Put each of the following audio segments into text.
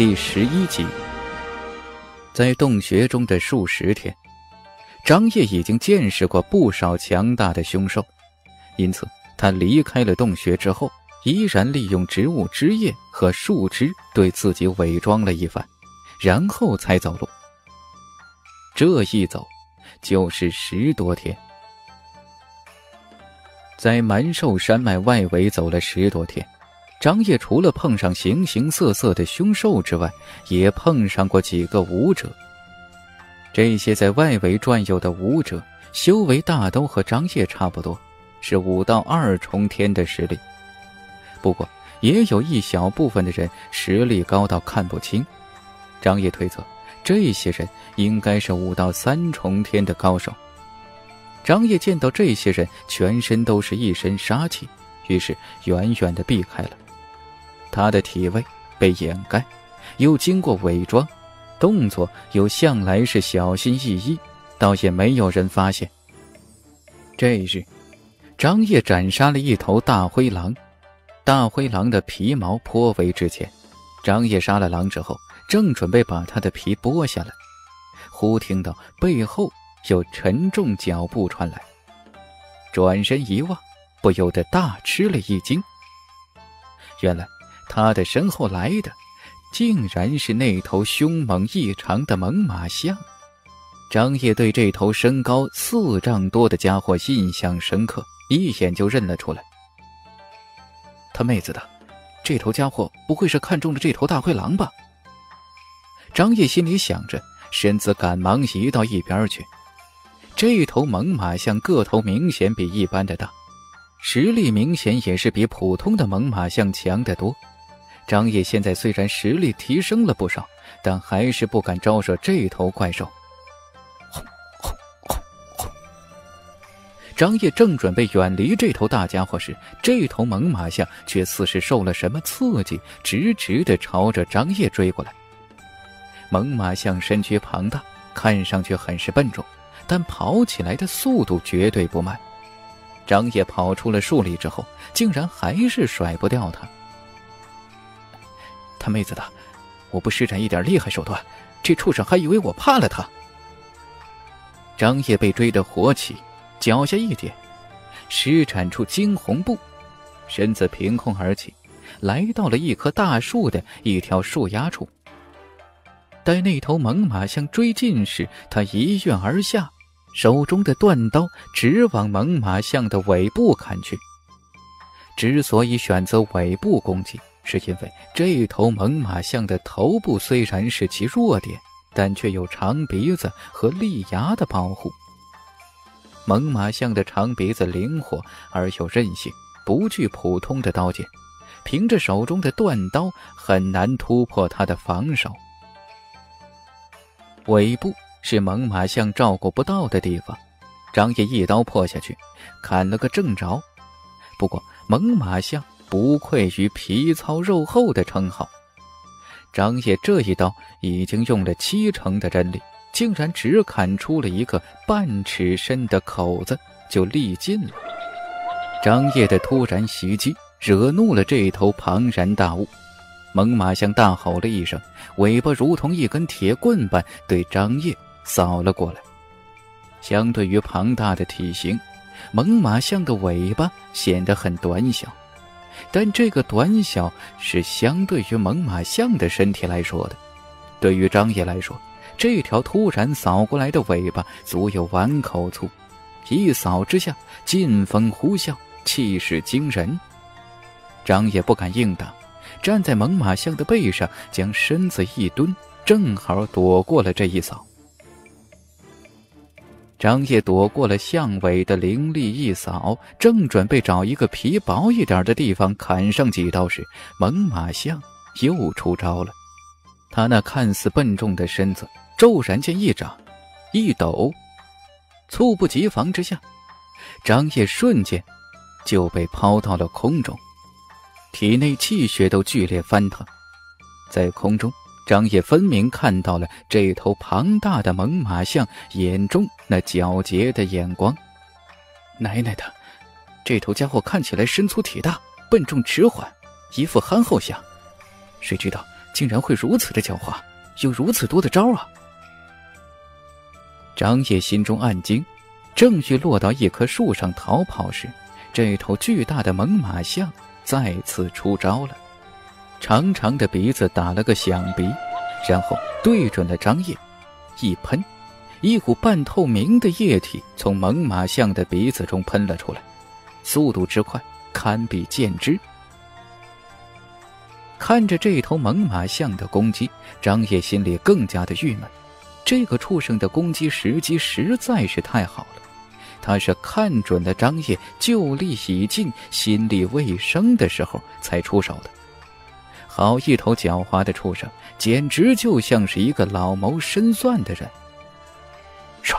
第十一集，在洞穴中的数十天，张烨已经见识过不少强大的凶兽，因此他离开了洞穴之后，依然利用植物枝叶和树枝对自己伪装了一番，然后才走路。这一走，就是十多天。在蛮兽山脉外围走了十多天。张烨除了碰上形形色色的凶兽之外，也碰上过几个武者。这些在外围转悠的武者，修为大都和张烨差不多，是武道二重天的实力。不过，也有一小部分的人实力高到看不清。张烨推测，这些人应该是武道三重天的高手。张烨见到这些人全身都是一身杀气，于是远远的避开了。他的体位被掩盖，又经过伪装，动作又向来是小心翼翼，倒也没有人发现。这日，张掖斩杀了一头大灰狼，大灰狼的皮毛颇为值钱。张掖杀了狼之后，正准备把它的皮剥下来，忽听到背后有沉重脚步传来，转身一望，不由得大吃了一惊。原来。他的身后来的，竟然是那头凶猛异常的猛犸象。张烨对这头身高四丈多的家伙印象深刻，一眼就认了出来。他妹子的，这头家伙不会是看中了这头大灰狼吧？张烨心里想着，身子赶忙移到一边去。这头猛犸象个头明显比一般的大，实力明显也是比普通的猛犸象强得多。张烨现在虽然实力提升了不少，但还是不敢招惹这头怪兽。张烨正准备远离这头大家伙时，这头猛犸象却似是受了什么刺激，直直的朝着张烨追过来。猛犸象身躯庞大，看上去很是笨重，但跑起来的速度绝对不慢。张烨跑出了数里之后，竟然还是甩不掉它。他妹子的，我不施展一点厉害手段，这畜生还以为我怕了他。张烨被追得火起，脚下一点，施展出惊鸿步，身子凭空而起，来到了一棵大树的一条树丫处。待那头猛犸象追近时，他一跃而下，手中的断刀直往猛犸象的尾部砍去。之所以选择尾部攻击。是因为这头猛犸象的头部虽然是其弱点，但却有长鼻子和利牙的保护。猛犸象的长鼻子灵活而又韧性，不惧普通的刀剑，凭着手中的断刀很难突破它的防守。尾部是猛犸象照顾不到的地方，张掖一刀破下去，砍了个正着。不过猛犸象。不愧于皮糙肉厚的称号，张烨这一刀已经用了七成的真力，竟然只砍出了一个半尺深的口子，就力尽了。张掖的突然袭击惹怒了这头庞然大物，猛犸象大吼了一声，尾巴如同一根铁棍般对张掖扫了过来。相对于庞大的体型，猛犸象的尾巴显得很短小。但这个短小是相对于猛犸象的身体来说的，对于张烨来说，这条突然扫过来的尾巴足有碗口粗，一扫之下劲风呼啸，气势惊人。张烨不敢硬挡，站在猛犸象的背上，将身子一蹲，正好躲过了这一扫。张烨躲过了象尾的凌厉一扫，正准备找一个皮薄一点的地方砍上几刀时，猛犸象又出招了。他那看似笨重的身子骤然间一掌一抖，猝不及防之下，张烨瞬间就被抛到了空中，体内气血都剧烈翻腾，在空中。张烨分明看到了这头庞大的猛犸象眼中那皎洁的眼光。奶奶的，这头家伙看起来身粗体大，笨重迟缓，一副憨厚相。谁知道竟然会如此的狡猾，有如此多的招啊！张烨心中暗惊，正欲落到一棵树上逃跑时，这头巨大的猛犸象再次出招了。长长的鼻子打了个响鼻，然后对准了张烨，一喷，一股半透明的液体从猛犸象的鼻子中喷了出来，速度之快，堪比箭支。看着这头猛犸象的攻击，张烨心里更加的郁闷。这个畜生的攻击时机实在是太好了，他是看准了张烨就力已尽、心力未生的时候才出手的。好一头狡猾的畜生，简直就像是一个老谋深算的人。唰！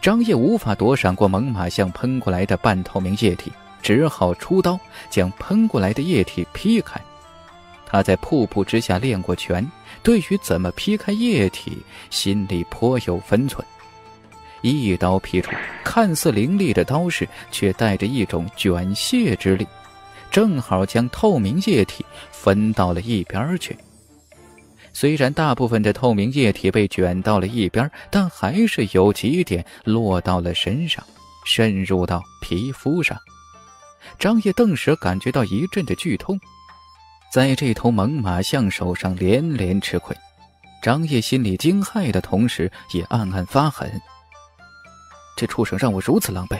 张烨无法躲闪过猛犸象喷过来的半透明液体。只好出刀将喷过来的液体劈开。他在瀑布之下练过拳，对于怎么劈开液体，心里颇有分寸。一刀劈出，看似凌厉的刀势，却带着一种卷泄之力，正好将透明液体分到了一边去。虽然大部分的透明液体被卷到了一边，但还是有几点落到了身上，渗入到皮肤上。张烨顿时感觉到一阵的剧痛，在这头猛犸象手上连连吃亏。张烨心里惊骇的同时，也暗暗发狠：这畜生让我如此狼狈，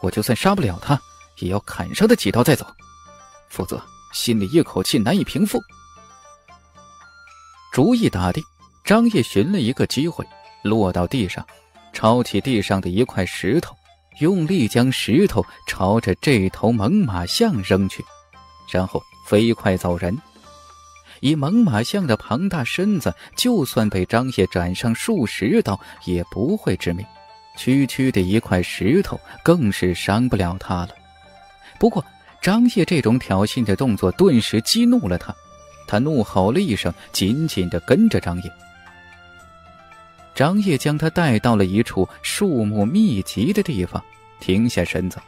我就算杀不了他，也要砍上他几刀再走，否则心里一口气难以平复。主意打定，张掖寻了一个机会，落到地上，抄起地上的一块石头。用力将石头朝着这头猛犸象扔去，然后飞快走人。以猛犸象的庞大身子，就算被张烨斩上数十刀也不会致命。区区的一块石头更是伤不了他了。不过，张烨这种挑衅的动作顿时激怒了他，他怒吼了一声，紧紧地跟着张烨。张烨将他带到了一处树木密集的地方，停下身子。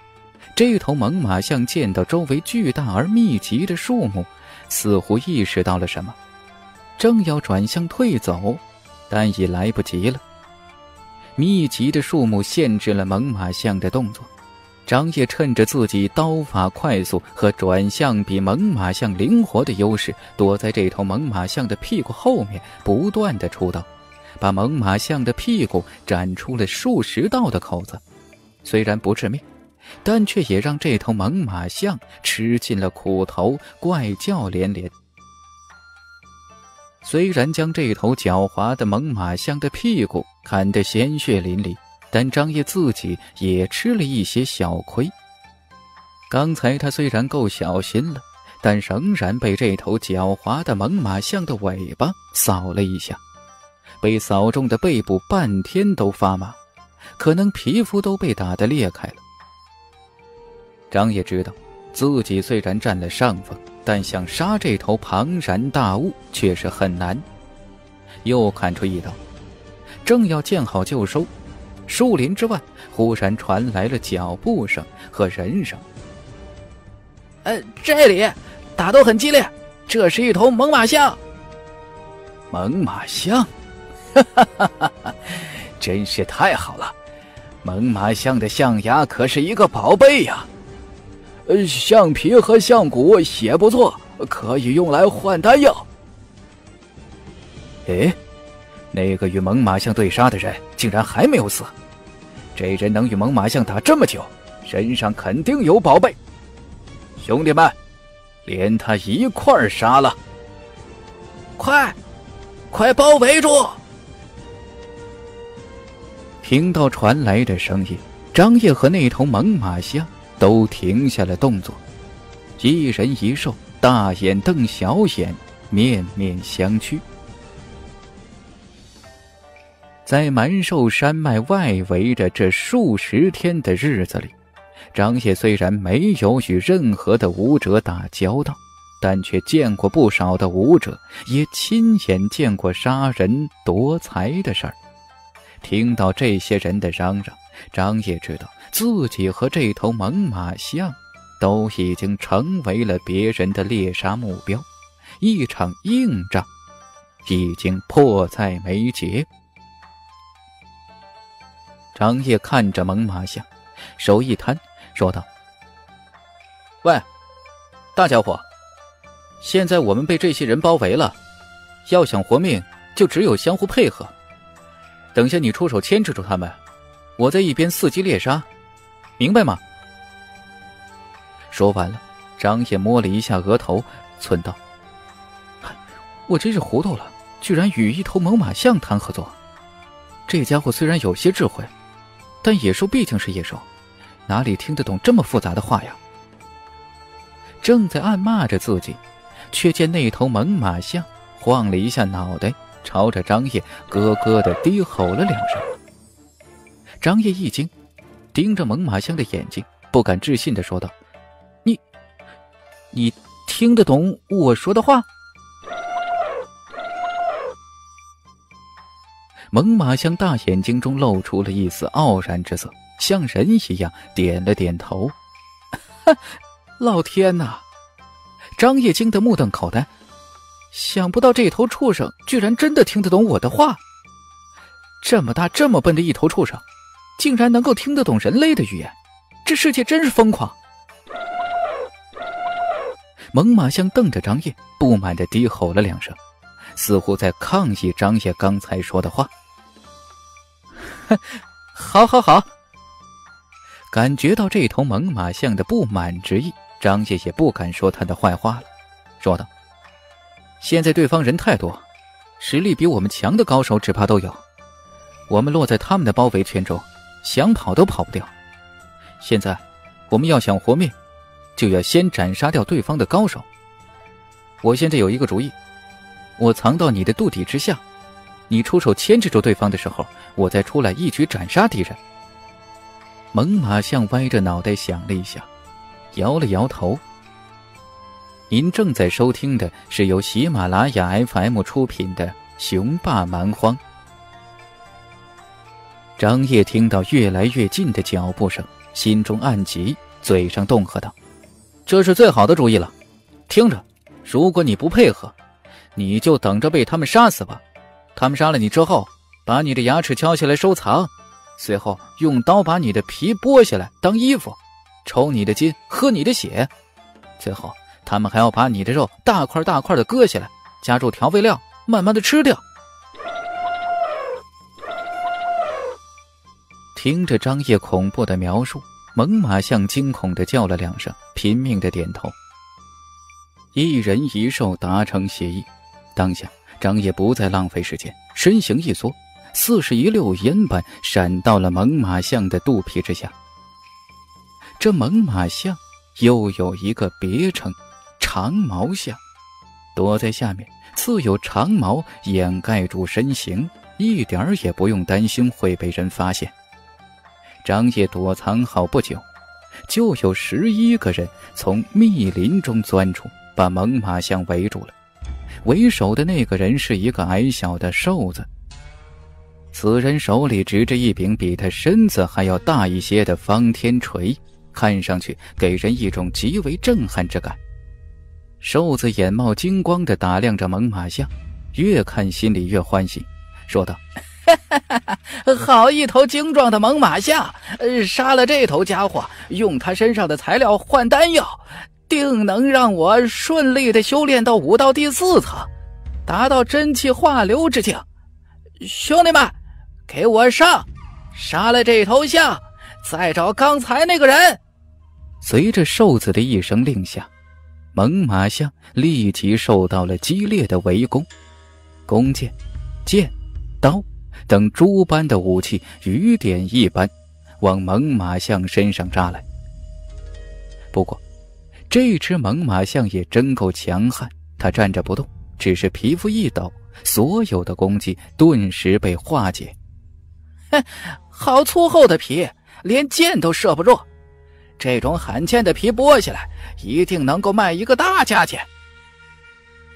这头猛犸象见到周围巨大而密集的树木，似乎意识到了什么，正要转向退走，但已来不及了。密集的树木限制了猛犸象的动作。张烨趁着自己刀法快速和转向比猛犸象灵活的优势，躲在这头猛犸象的屁股后面，不断的出刀。把猛犸象的屁股斩出了数十道的口子，虽然不致命，但却也让这头猛犸象吃尽了苦头，怪叫连连。虽然将这头狡猾的猛犸象的屁股砍得鲜血淋漓，但张烨自己也吃了一些小亏。刚才他虽然够小心了，但仍然被这头狡猾的猛犸象的尾巴扫了一下。被扫中的背部半天都发麻，可能皮肤都被打得裂开了。张烨知道，自己虽然占了上风，但想杀这头庞然大物却是很难。又砍出一刀，正要见好就收，树林之外忽然传来了脚步声和人声。呃，这里打斗很激烈，这是一头猛犸象。猛犸象。哈哈哈哈哈！真是太好了，猛犸象的象牙可是一个宝贝呀。呃，象皮和象骨也不错，可以用来换丹药。哎，那个与猛犸象对杀的人竟然还没有死，这人能与猛犸象打这么久，身上肯定有宝贝。兄弟们，连他一块儿杀了！快，快包围住！听到传来的声音，张烨和那头猛犸象都停下了动作，一人一兽大眼瞪小眼，面面相觑。在蛮兽山脉外围的这数十天的日子里，张烨虽然没有与任何的武者打交道，但却见过不少的武者，也亲眼见过杀人夺财的事儿。听到这些人的嚷嚷，张烨知道自己和这头猛犸象都已经成为了别人的猎杀目标，一场硬仗已经迫在眉睫。张烨看着猛犸象，手一摊，说道：“喂，大家伙，现在我们被这些人包围了，要想活命，就只有相互配合。等下你出手牵制住他们，我在一边伺机猎杀，明白吗？”说完了，张烨摸了一下额头，忖道：“我真是糊涂了，居然与一头猛犸象谈合作。这家伙虽然有些智慧。”但野兽毕竟是野兽，哪里听得懂这么复杂的话呀？正在暗骂着自己，却见那头猛犸象晃了一下脑袋，朝着张烨咯咯的低吼了两声。张烨一惊，盯着猛犸象的眼睛，不敢置信的说道：“你，你听得懂我说的话？”猛犸象大眼睛中露出了一丝傲然之色，像人一样点了点头。老天哪！张烨惊得目瞪口呆，想不到这头畜生居然真的听得懂我的话。这么大这么笨的一头畜生，竟然能够听得懂人类的语言，这世界真是疯狂！猛犸象瞪着张烨，不满的低吼了两声，似乎在抗议张烨刚才说的话。好，好，好！感觉到这头猛犸象的不满之意，张烨也不敢说他的坏话了，说道：“现在对方人太多，实力比我们强的高手只怕都有，我们落在他们的包围圈中，想跑都跑不掉。现在，我们要想活命，就要先斩杀掉对方的高手。我现在有一个主意，我藏到你的肚底之下。”你出手牵制住对方的时候，我再出来一举斩杀敌人。猛犸象歪着脑袋想了一下，摇了摇头。您正在收听的是由喜马拉雅 FM 出品的《雄霸蛮荒》。张烨听到越来越近的脚步声，心中暗急，嘴上动喝道：“这是最好的主意了，听着，如果你不配合，你就等着被他们杀死吧。”他们杀了你之后，把你的牙齿敲下来收藏，随后用刀把你的皮剥下来当衣服，抽你的筋，喝你的血，最后他们还要把你的肉大块大块的割下来，加入调味料，慢慢的吃掉。听着张烨恐怖的描述，猛犸象惊恐的叫了两声，拼命的点头。一人一兽达成协议，当下。张烨不再浪费时间，身形一缩，似是一溜烟般闪到了猛犸象的肚皮之下。这猛犸象又有一个别称——长毛象，躲在下面，自有长毛掩盖住身形，一点儿也不用担心会被人发现。张烨躲藏好不久，就有十一个人从密林中钻出，把猛犸象围住了。为首的那个人是一个矮小的瘦子。此人手里执着一柄比他身子还要大一些的方天锤，看上去给人一种极为震撼之感。瘦子眼冒金光的打量着猛犸象，越看心里越欢喜，说道：“ 好一头精壮的猛犸象！杀了这头家伙，用他身上的材料换丹药。”定能让我顺利的修炼到武道第四层，达到真气化流之境。兄弟们，给我上！杀了这头象，再找刚才那个人。随着瘦子的一声令下，猛犸象立即受到了激烈的围攻，弓箭、剑、刀等诸般的武器雨点一般往猛犸象身上扎来。不过，这只猛犸象也真够强悍，它站着不动，只是皮肤一抖，所有的攻击顿时被化解。哼，好粗厚的皮，连箭都射不中。这种罕见的皮剥下来，一定能够卖一个大价钱。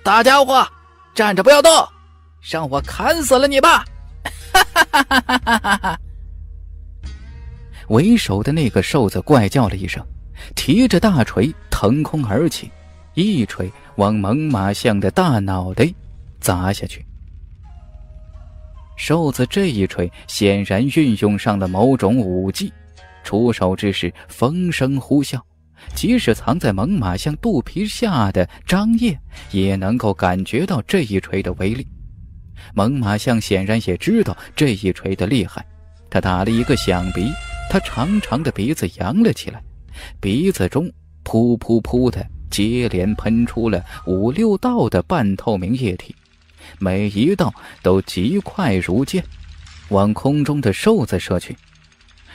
大家伙，站着不要动，让我砍死了你吧！哈哈哈哈哈哈！为首的那个瘦子怪叫了一声。提着大锤腾空而起，一锤往猛犸象的大脑袋砸下去。瘦子这一锤显然运用上了某种武技，出手之时风声呼啸。即使藏在猛犸象肚皮下的张掖，也能够感觉到这一锤的威力。猛犸象显然也知道这一锤的厉害，他打了一个响鼻，他长长的鼻子扬了起来，鼻子中噗噗噗的接连喷出了五六道的半透明液体，每一道都极快如箭，往空中的瘦子射去。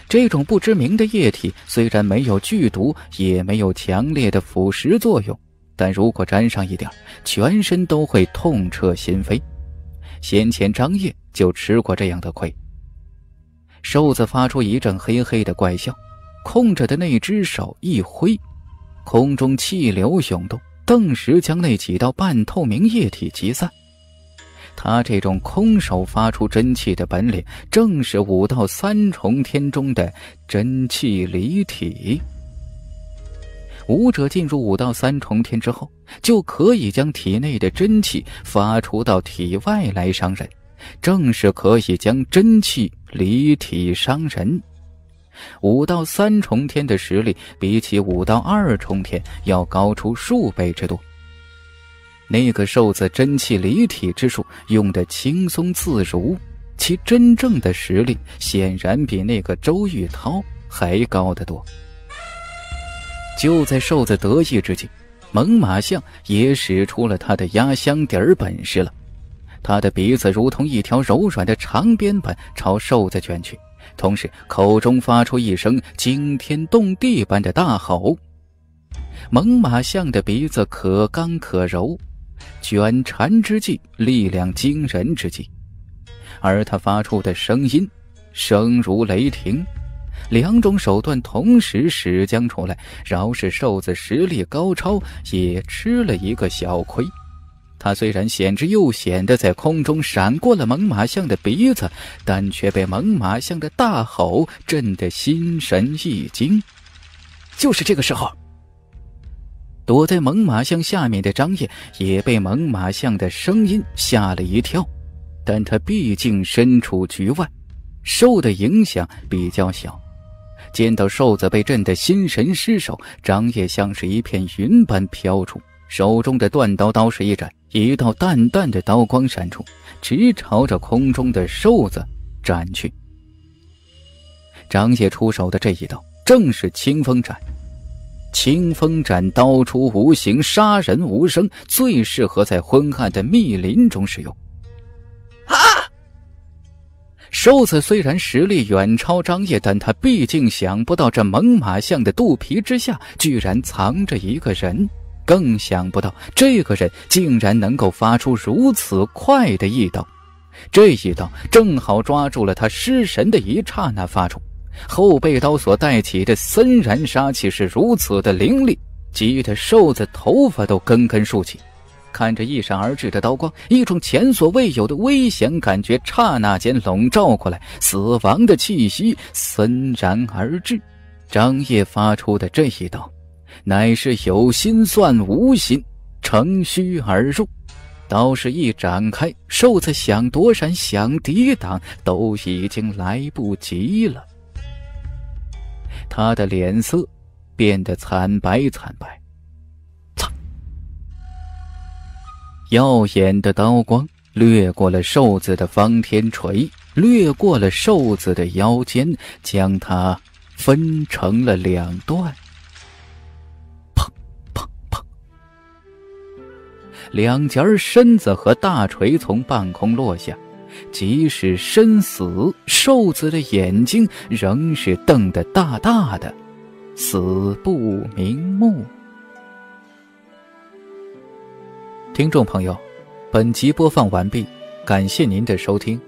这种不知名的液体虽然没有剧毒，也没有强烈的腐蚀作用，但如果沾上一点，全身都会痛彻心扉。先前张掖就吃过这样的亏。瘦子发出一阵嘿嘿的怪笑，空着的那只手一挥，空中气流涌动，顿时将那几道半透明液体集散。他这种空手发出真气的本领，正是武道三重天中的真气离体。武者进入武道三重天之后，就可以将体内的真气发出到体外来伤人，正是可以将真气离体伤人。五到三重天的实力，比起五到二重天要高出数倍之多。那个瘦子真气离体之术用的轻松自如，其真正的实力显然比那个周玉涛还高得多。就在瘦子得意之际，猛犸象也使出了他的压箱底儿本事了。他的鼻子如同一条柔软的长鞭般朝瘦子卷去，同时口中发出一声惊天动地般的大吼。猛犸象的鼻子可刚可柔。卷蝉之际，力量惊人之际，而他发出的声音，声如雷霆。两种手段同时使将出来，饶是瘦子实力高超，也吃了一个小亏。他虽然险之又险的在空中闪过了猛犸象的鼻子，但却被猛犸象的大吼震得心神一惊。就是这个时候。躲在猛犸象下面的张掖也被猛犸象的声音吓了一跳，但他毕竟身处局外，受的影响比较小。见到瘦子被震得心神失守，张掖像是一片云般飘出，手中的断刀刀势一展，一道淡淡的刀光闪出，直朝着空中的瘦子斩去。张掖出手的这一刀正是清风斩。清风斩刀出无形，杀人无声，最适合在昏暗的密林中使用。啊！瘦子虽然实力远超张掖，但他毕竟想不到这猛犸象的肚皮之下居然藏着一个人，更想不到这个人竟然能够发出如此快的一刀。这一刀正好抓住了他失神的一刹那发出。后背刀所带起的森然杀气是如此的凌厉，急得瘦子头发都根根竖起。看着一闪而至的刀光，一种前所未有的危险感觉刹那间笼罩过来，死亡的气息森然而至。张烨发出的这一刀，乃是有心算无心，乘虚而入。刀势一展开，瘦子想躲闪、想抵挡，都已经来不及了。他的脸色变得惨白惨白，擦！耀眼的刀光掠过了瘦子的方天锤，掠过了瘦子的腰间，将他分成了两段。两截身子和大锤从半空落下。即使身死，瘦子的眼睛仍是瞪得大大的，死不瞑目。听众朋友，本集播放完毕，感谢您的收听。